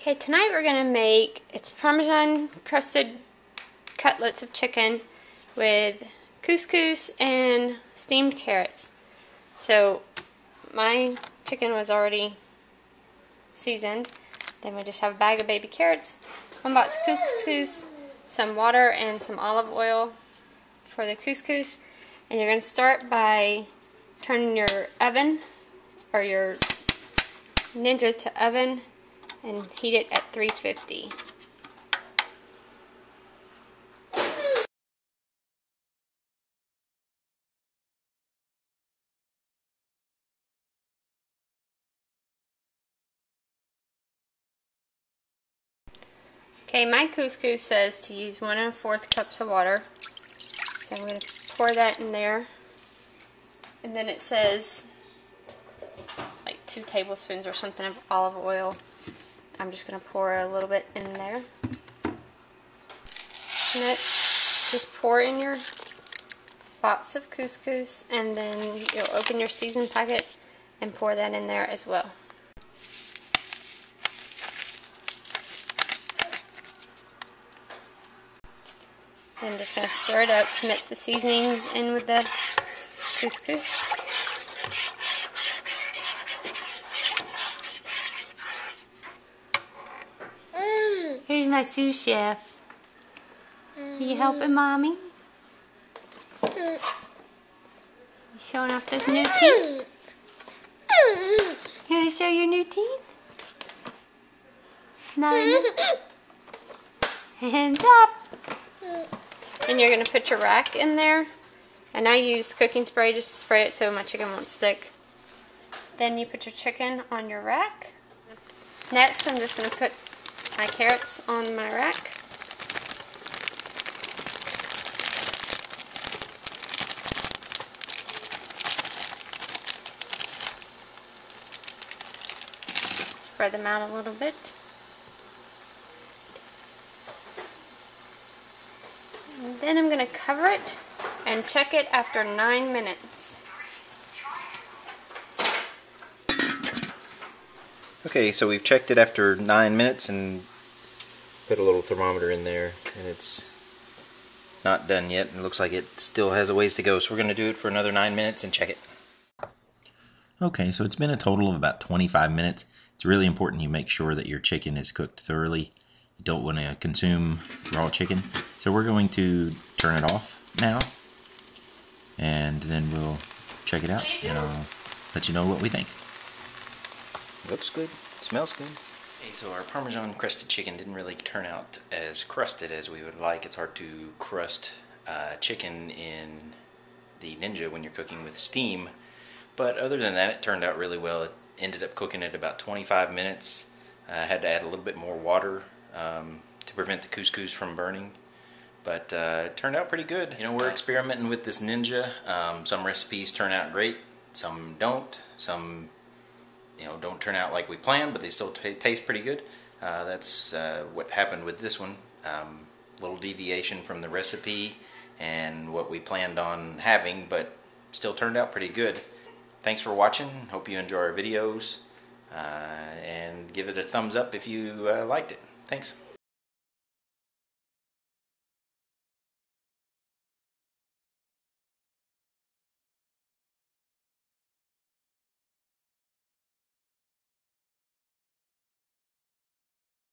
Okay, tonight we're going to make, it's Parmesan crusted cutlets of chicken with couscous and steamed carrots. So, my chicken was already seasoned. Then we just have a bag of baby carrots, one box of couscous, some water, and some olive oil for the couscous. And you're going to start by turning your oven or your Ninja to oven and heat it at 350. Okay, my couscous says to use one and a fourth cups of water. So I'm going to pour that in there. And then it says like two tablespoons or something of olive oil. I'm just going to pour a little bit in there. Next, just pour in your box of couscous and then you'll open your season packet and pour that in there as well. I'm just going to stir it up to mix the seasoning in with the couscous. My sous chef. Are you helping mommy? You showing off those new teeth? You want to show your new teeth? Nine. Hands up. And you're going to put your rack in there. And I use cooking spray just to spray it so my chicken won't stick. Then you put your chicken on your rack. Next, I'm just going to put my carrots on my rack. Spread them out a little bit. And then I'm going to cover it and check it after 9 minutes. Okay, so we've checked it after 9 minutes and put a little thermometer in there and it's not done yet. It looks like it still has a ways to go, so we're going to do it for another 9 minutes and check it. Okay, so it's been a total of about 25 minutes. It's really important you make sure that your chicken is cooked thoroughly. You don't want to consume raw chicken. So we're going to turn it off now and then we'll check it out and I'll let you know what we think. Looks good. Smells good. Okay, so our Parmesan crusted chicken didn't really turn out as crusted as we would like. It's hard to crust uh, chicken in the Ninja when you're cooking with steam. But other than that, it turned out really well. It ended up cooking at about 25 minutes. I uh, had to add a little bit more water um, to prevent the couscous from burning. But uh, it turned out pretty good. You know, we're experimenting with this Ninja. Um, some recipes turn out great, some don't. Some, you know, don't turn out like we planned, but they still taste pretty good. Uh, that's uh, what happened with this one. Um, little deviation from the recipe and what we planned on having, but still turned out pretty good. Thanks for watching. Hope you enjoy our videos. Uh, and give it a thumbs up if you uh, liked it. Thanks.